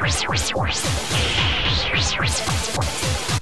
Here's your response.